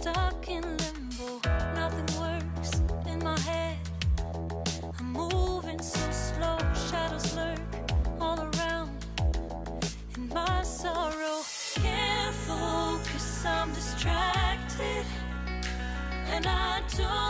stuck in limbo. Nothing works in my head. I'm moving so slow. Shadows lurk all around. In my sorrow, can't focus. I'm distracted, and I don't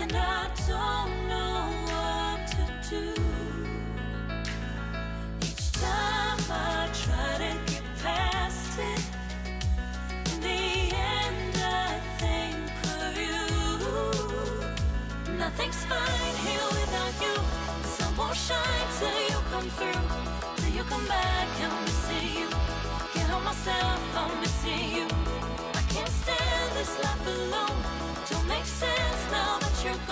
and I don't know what to do. Come back, you. Can't help myself, I'm missing you. I can't stand this life alone. Don't make sense now that you're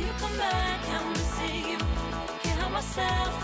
you come back, you. Can't help myself,